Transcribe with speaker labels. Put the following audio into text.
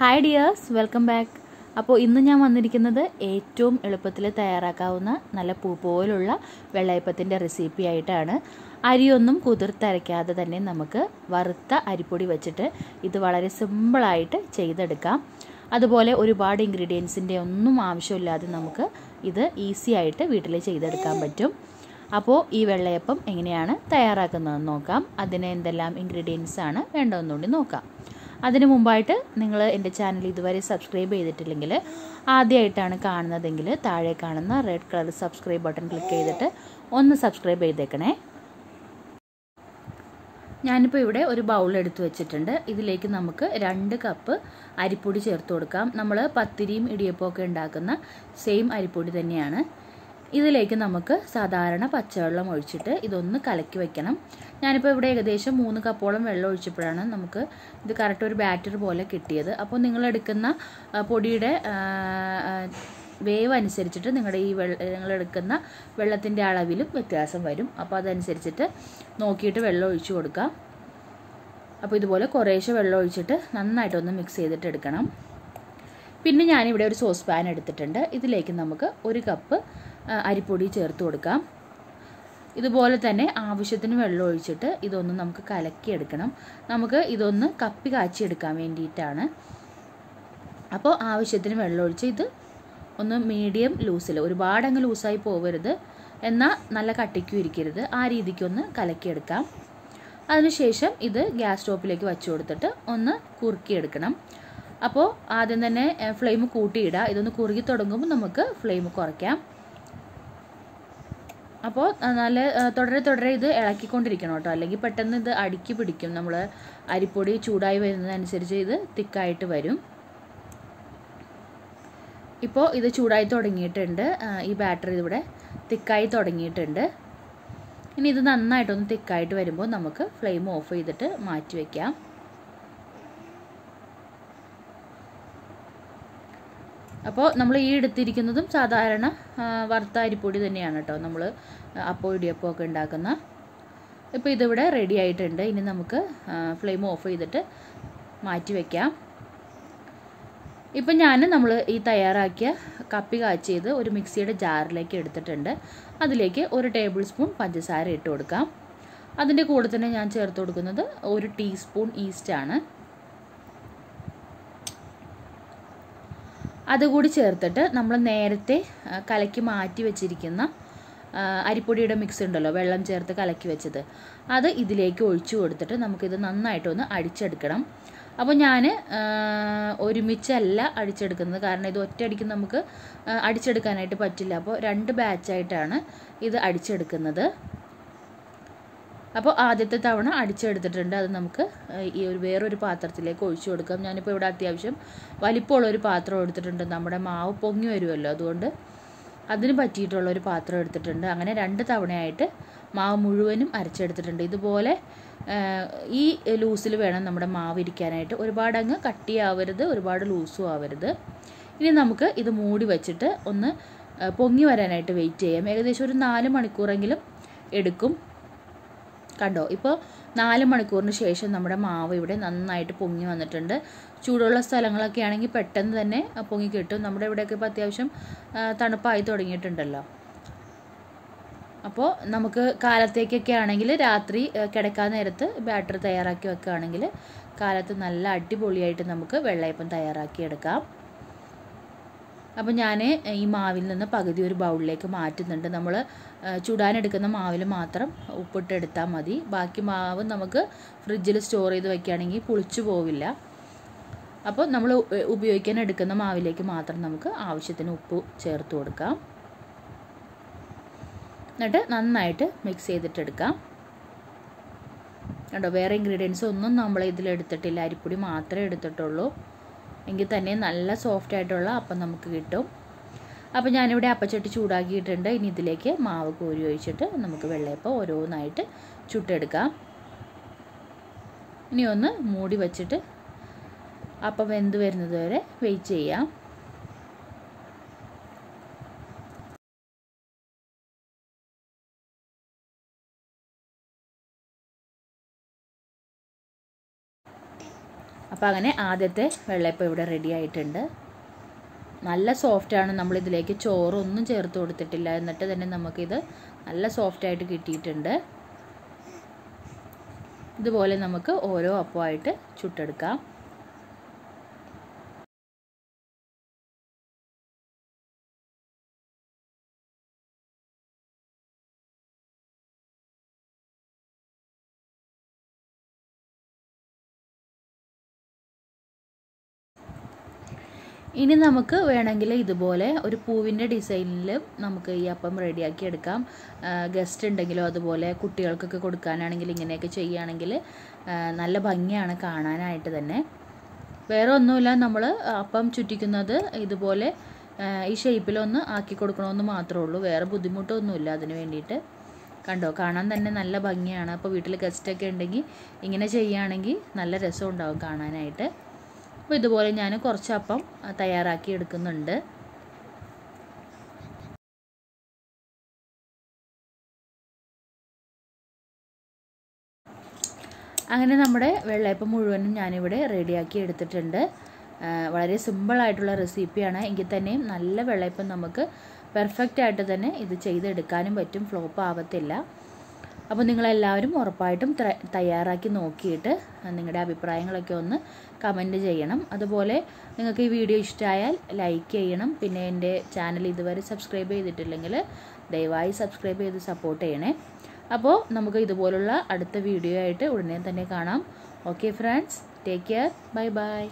Speaker 1: Hi dears welcome back അപ്പോൾ ഇന്ന് ഞാൻ വന്നിരിക്കുന്നത് ഏറ്റവും എളുപ്പത്തിൽ തയ്യാറാക്കാവുന്ന നല്ല പൂ പോലുള്ള വെള്ളയപ്പത്തിന്റെ റെസിപ്പി ആയിട്ടാണ്. അരിയൊന്നും കുതിർത്തരയ്ക്കാതെ തന്നെ നമുക്ക് വറുത്ത അരിപ്പൊടി വെച്ചിട്ട് ഇത് വളരെ സിമ്പിളായിട്ട് ചെയ്തെടുക്കാം. അതുപോലെ ഒരുപാട് ഇൻഗ്രീഡിയൻസിന്റെ ഒന്നും ആവശ്യമില്ലാതെ നമുക്ക് ഇത് ഈസി ആയിട്ട് വീട്ടിൽ ചെയ്തെടുക്കാൻ പറ്റും. അപ്പോൾ ഈ വെള്ളയപ്പം എങ്ങനെയാണ് തയ്യാറാക്കുന്നതെന്ന് നോക്കാം. അതിന് എന്തെല്ലാം ഇൻഗ്രീഡിയൻസ് ആണ് വേണ്ടതെന്നുകൂടി നോക്കാം. അതിന് മുമ്പായിട്ട് നിങ്ങൾ എന്റെ ചാനൽ ഇതുവരെ സബ്സ്ക്രൈബ് ചെയ്തിട്ടില്ലെങ്കിൽ ആദ്യമായിട്ടാണ് കാണുന്നതെങ്കിൽ താഴെ കാണുന്ന red colour subscribe button click ചെയ്തിട്ട് ഒന്ന് സബ്സ്ക്രൈബ് ചെയ്തേക്കണേ. ഞാനിപ്പോൾ ഇവിടെ ഒരു ബൗൾ എടുത്തു വെച്ചിട്ടുണ്ട്. ഇതിലേക്ക് നമുക്ക് രണ്ട് കപ്പ് അരിപ്പൊടി ചേർത്ത് കൊടുക്കാം. നമ്മൾ പത്തിരിയും ഇടിയപ്പമൊക്കെ ഉണ്ടാക്കുന്ന സെയിം അരിപ്പൊടി തന്നെയാണ്. ഇതിലേക്ക് നമുക്ക് സാധാരണ പച്ചവെള്ളം ഒഴിച്ചിട്ട് ഇതൊന്ന് കലക്കി വെക്കണം. ഞാനിപ്പോൾ ഇവിടെ ഏകദേശം മൂന്ന് കപ്പോളം വെള്ളം ഒഴിച്ചപ്പോഴാണ് നമുക്ക് ഇത് കറക്റ്റ് ഒരു ബാറ്റർ പോലെ കിട്ടിയത്. അപ്പോൾ നിങ്ങൾ എടുക്കുന്ന പൊടിയുടെ വേവ് അനുസരിച്ചിട്ട് നിങ്ങളുടെ ഈ വെള്ള നിങ്ങൾ എടുക്കുന്ന വെള്ളത്തിന്റെ അളവിലും വ്യത്യാസം വരും. അപ്പോൾ അതനുസരിച്ചിട്ട് നോക്കിയിട്ട് വെള്ളം ഒഴിച്ചു കൊടുക്കാം അപ്പോൾ ഇതുപോലെ കുറേശ്ശെ വെള്ളം ഒഴിച്ചിട്ട് നന്നായിട്ടൊന്ന് മിക്സ് ചെയ്തിട്ട് എടുക്കണം. പിന്നെ ഞാനിവിടെ ഒരു സോസ് പാൻ എടുത്തിട്ടുണ്ട്. ഇതിലേക്ക് നമുക്ക് ഒരു കപ്പ് അരിപ്പൊടി ചേർത്ത് കൊടുക്കാം. ഇതുപോലെ തന്നെ ആവശ്യത്തിന് വെള്ളം ഒഴിച്ചിട്ട് ഇതൊന്ന് നമുക്ക് കലക്കിയെടുക്കണം. നമുക്ക് ഇതൊന്ന് കപ്പി കാച്ചിയെടുക്കാൻ വേണ്ടിയിട്ടാണ്. അപ്പോൾ ആവശ്യത്തിന് വെള്ളം ഒഴിച്ച് ഇത് ഒന്ന് മീഡിയം ലൂസിൽ ഒരുപാട് അങ്ങ് ലൂസായി പോകരുത് എന്നാൽ നല്ല കട്ടിക്കും ഇരിക്കരുത്. ആ രീതിക്കൊന്ന് കലക്കിയെടുക്കാം. അതിനുശേഷം ഇത് ഗ്യാസ് സ്റ്റോപ്പിലേക്ക് വച്ചു കൊടുത്തിട്ട് ഒന്ന് കുറുക്കിയെടുക്കണം. അപ്പോൾ ആദ്യം തന്നെ ഫ്ലെയിം കൂട്ടിയിടുക ഇതൊന്ന് കുറുകി തുടങ്ങുമ്പോൾ നമുക്ക് ഫ്ലെയിം കുറയ്ക്കാം. അപ്പോൾ നല്ല തുടരെ തുടരെ ഇത് ഇളക്കിക്കൊണ്ടിരിക്കണം കേട്ടോ. അല്ലെങ്കിൽ പെട്ടെന്ന് ഇത് അടുക്കി പിടിക്കും. നമ്മൾ അരിപ്പൊടി ചൂടായി വരുന്നതനുസരിച്ച് ഇത് തിക്കായിട്ട് വരും. ഇപ്പോൾ ഇത് ചൂടായി തുടങ്ങിയിട്ടുണ്ട്. ഈ ബാറ്റർ ഇതിവിടെ തിക്കായി തുടങ്ങിയിട്ടുണ്ട്. ഇനി ഇത് നന്നായിട്ടൊന്ന് തിക്കായിട്ട് വരുമ്പോൾ നമുക്ക് ഫ്ലെയിം ഓഫ് ചെയ്തിട്ട് മാറ്റി വയ്ക്കാം അപ്പോൾ നമ്മൾ ഈ എടുത്തിരിക്കുന്നതും സാധാരണ വറുത്ത അരിപ്പൊടി തന്നെയാണ് കേട്ടോ നമ്മൾ അപ്പോൾ ഇടിയപ്പോൾ ഒക്കെ ഉണ്ടാക്കുന്ന. ഇപ്പോൾ ഇതിവിടെ റെഡി ആയിട്ടുണ്ട്. ഇനി നമുക്ക് ഫ്ലെയിം ഓഫ് ചെയ്തിട്ട് മാറ്റി വയ്ക്കാം ഇപ്പം ഞാൻ നമ്മൾ ഈ തയ്യാറാക്കിയ കപ്പി കാച്ചിയത് ഒരു മിക്സിയുടെ ജാറിലേക്ക് എടുത്തിട്ടുണ്ട്. അതിലേക്ക് ഒരു ടേബിൾ സ്പൂൺ പഞ്ചസാര ഇട്ട് കൊടുക്കാം. അതിന്റെ കൂടെ തന്നെ ഞാൻ ചേർത്ത് കൊടുക്കുന്നത് ഒരു ടീസ്പൂൺ ഈസ്റ്റാണ് അതുകൂടി ചേർത്തിട്ട് നമ്മൾ നേരത്തെ കലക്കി മാറ്റി വെച്ചിരിക്കുന്ന അരിപ്പൊടിയുടെ മിക്സ് ഉണ്ടല്ലോ വെള്ളം ചേർത്ത് കലക്കി വെച്ചത്. അത് ഇതിലേക്ക് ഒഴിച്ചു കൊടുത്തിട്ട് നമുക്കിത് നന്നായിട്ടൊന്ന് അടിച്ചെടുക്കണം. അപ്പോൾ ഞാൻ ഒരുമിച്ചല്ല അടിച്ചെടുക്കുന്നത്. കാരണം ഇത് ഒറ്റയടിക്ക് നമുക്ക് അടിച്ചെടുക്കാനായിട്ട് പറ്റില്ല. അപ്പോൾ രണ്ട് ബാച്ചായിട്ടാണ് ഇത് അടിച്ചെടുക്കുന്നത്. അപ്പോൾ ആദ്യത്തെ തവണ അടിച്ചെടുത്തിട്ടുണ്ട്. അത് നമുക്ക് ഈ ഒരു വേറൊരു പാത്രത്തിലേക്ക് ഒഴിച്ചു കൊടുക്കാം. ഞാനിപ്പോൾ ഇവിടെ അത്യാവശ്യം വലിപ്പമുള്ള ഒരു പാത്രം എടുത്തിട്ടുണ്ട്. നമ്മുടെ മാവ് പൊങ്ങി വരുമല്ലോ. അതുകൊണ്ട് അതിന് പറ്റിയിട്ടുള്ള ഒരു പാത്രം എടുത്തിട്ടുണ്ട്. അങ്ങനെ രണ്ട് തവണയായിട്ട് മാവ് മുഴുവനും അരച്ചെടുത്തിട്ടുണ്ട്. ഇതുപോലെ ഈ ലൂസിൽ വേണം നമ്മുടെ മാവ് ഇരിക്കാനായിട്ട്. ഒരുപാട് അങ്ങ് കട്ടിയാവരുത് ഒരുപാട് ലൂസും ആവരുത്. ഇനി നമുക്ക് ഇത് മൂടി വെച്ചിട്ട് ഒന്ന് പൊങ്ങി വരാനായിട്ട് വെയിറ്റ് ചെയ്യാം. ഏകദേശം ഒരു നാല് മണിക്കൂറെങ്കിലും എടുക്കും. കണ്ടോ? ഇപ്പോൾ നാല് മണിക്കൂറിന് ശേഷം നമ്മുടെ മാവ് ഇവിടെ നന്നായിട്ട് പൊങ്ങി വന്നിട്ടുണ്ട്. ചൂടുള്ള സ്ഥലങ്ങളൊക്കെ ആണെങ്കിൽ പെട്ടെന്ന് തന്നെ പൊങ്ങി കിട്ടും. നമ്മുടെ ഇവിടെയൊക്കെ ഇപ്പോൾ അത്യാവശ്യം തണുപ്പായി തുടങ്ങിയിട്ടുണ്ടല്ലോ. അപ്പോൾ നമുക്ക് കാലത്തേക്കൊക്കെ ആണെങ്കിൽ രാത്രി കിടക്കാൻ നേരത്ത് ബാറ്റർ തയ്യാറാക്കി വെക്കുകയാണെങ്കിൽ കാലത്ത് നല്ല അടിപൊളിയായിട്ട് നമുക്ക് വെള്ളയപ്പം തയ്യാറാക്കി എടുക്കാം അപ്പോൾ ഞാൻ ഈ മാവിൽ നിന്ന് പകുതി ഒരു ബൗളിലേക്ക് മാറ്റുന്നുണ്ട്. നമ്മൾ ചുടാനെടുക്കുന്ന മാവിൽ മാത്രം ഉപ്പിട്ടെടുത്താൽ മതി. ബാക്കി മാവ് നമുക്ക് ഫ്രിഡ്ജിൽ സ്റ്റോർ ചെയ്ത് വെക്കുകയാണെങ്കിൽ പുളിച്ചു പോവില്ല. അപ്പോൾ നമ്മൾ ഉപയോഗിക്കാൻ എടുക്കുന്ന മാവിലേക്ക് മാത്രം നമുക്ക് ആവശ്യത്തിന് ഉപ്പ് ചേർത്ത് കൊടുക്കാം. എന്നിട്ട് നന്നായിട്ട് മിക്സ് ചെയ്തിട്ടെടുക്കാം. കണ്ടോ വേറെ ഇൻഗ്രീഡിയൻസ് ഒന്നും നമ്മൾ ഇതിൽ എടുത്തിട്ടില്ല അരിപ്പൊടി മാത്രമേ എടുത്തിട്ടുള്ളൂ. എങ്കിൽ തന്നെ നല്ല സോഫ്റ്റ് ആയിട്ടുള്ള അപ്പം നമുക്ക് കിട്ടും. അപ്പോൾ ഞാനിവിടെ അപ്പച്ചട്ടി ചൂടാക്കിയിട്ടുണ്ട്. ഇനി ഇതിലേക്ക് മാവ് കോരി ഒഴിച്ചിട്ട് നമുക്ക് വെള്ളയപ്പം ഓരോന്നായിട്ട് ചുട്ടെടുക്കാം. ഇനി ഒന്ന് മൂടി വച്ചിട്ട് അപ്പം വെന്ത് വരുന്നത് വരെ വെയിറ്റ് ചെയ്യാം. അപ്പോൾ അങ്ങനെ ആദ്യത്തെ വെള്ളയപ്പം ഇവിടെ റെഡി ആയിട്ടുണ്ട്. നല്ല സോഫ്റ്റാണ് നമ്മളിതിലേക്ക് ചോറൊന്നും ചേർത്ത് കൊടുത്തിട്ടില്ല. എന്നിട്ട് തന്നെ നമുക്കിത് നല്ല സോഫ്റ്റായിട്ട് കിട്ടിയിട്ടുണ്ട്. ഇതുപോലെ നമുക്ക് ഓരോ അപ്പമായിട്ട് ചുട്ടെടുക്കാം. ഇനി നമുക്ക് വേണമെങ്കിൽ ഇതുപോലെ ഒരു പൂവിന്റെ ഡിസൈനിൽ നമുക്ക് ഈ അപ്പം റെഡിയാക്കി എടുക്കാം. ഗസ്റ്റ് ഉണ്ടെങ്കിലോ അതുപോലെ കുട്ടികൾക്കൊക്കെ കൊടുക്കാനാണെങ്കിൽ ഇങ്ങനെയൊക്കെ ചെയ്യുകയാണെങ്കിൽ നല്ല ഭംഗിയാണ് കാണാനായിട്ട് തന്നെ. വേറെ ഒന്നുമില്ല നമ്മൾ അപ്പം ചുറ്റിക്കുന്നത് ഇതുപോലെ ഈ ഷേപ്പിലൊന്ന് ആക്കി കൊടുക്കണമെന്ന് മാത്രമേ ഉള്ളൂ. വേറെ ബുദ്ധിമുട്ടൊന്നുമില്ല അതിന് വേണ്ടിയിട്ട്. കണ്ടോ കാണാൻ തന്നെ നല്ല ഭംഗിയാണ്. അപ്പോൾ വീട്ടിൽ ഗസ്റ്റൊക്കെ ഉണ്ടെങ്കിൽ ഇങ്ങനെ ചെയ്യുകയാണെങ്കിൽ നല്ല രസം ഉണ്ടാവും കാണാനായിട്ട്. അപ്പോൾ ഇതുപോലെ ഞാൻ കുറച്ച് അപ്പം തയ്യാറാക്കി എടുക്കുന്നുണ്ട്. അങ്ങനെ നമ്മുടെ വെള്ളയപ്പം മുഴുവനും ഞാനിവിടെ റെഡിയാക്കി എടുത്തിട്ടുണ്ട്. വളരെ സിമ്പിളായിട്ടുള്ള റെസിപ്പിയാണ്. എങ്കിൽ തന്നെയും നല്ല വെള്ളയപ്പം നമുക്ക് പെർഫെക്റ്റ് ആയിട്ട് തന്നെ ഇത് ചെയ്തെടുക്കാനും പറ്റും. ഫ്ലോപ്പ് ആവത്തില്ല. അപ്പോൾ നിങ്ങളെല്ലാവരും ഉറപ്പായിട്ടും തയ്യാറാക്കി നോക്കിയിട്ട് നിങ്ങളുടെ അഭിപ്രായങ്ങളൊക്കെ ഒന്ന് കമന്റ് ചെയ്യണം. അതുപോലെ നിങ്ങൾക്ക് ഈ വീഡിയോ ഇഷ്ടമായാൽ ലൈക്ക് ചെയ്യണം. പിന്നെ എന്റെ ചാനൽ ഇതുവരെ സബ്സ്ക്രൈബ് ചെയ്തിട്ടില്ലെങ്കിൽ ദയവായി സബ്സ്ക്രൈബ് ചെയ്ത് സപ്പോർട്ട് ചെയ്യണേ. അപ്പോൾ നമുക്ക് ഇതുപോലുള്ള അടുത്ത വീഡിയോ ആയിട്ട് ഉടനെ തന്നെ കാണാം. Okay friends take care bye bye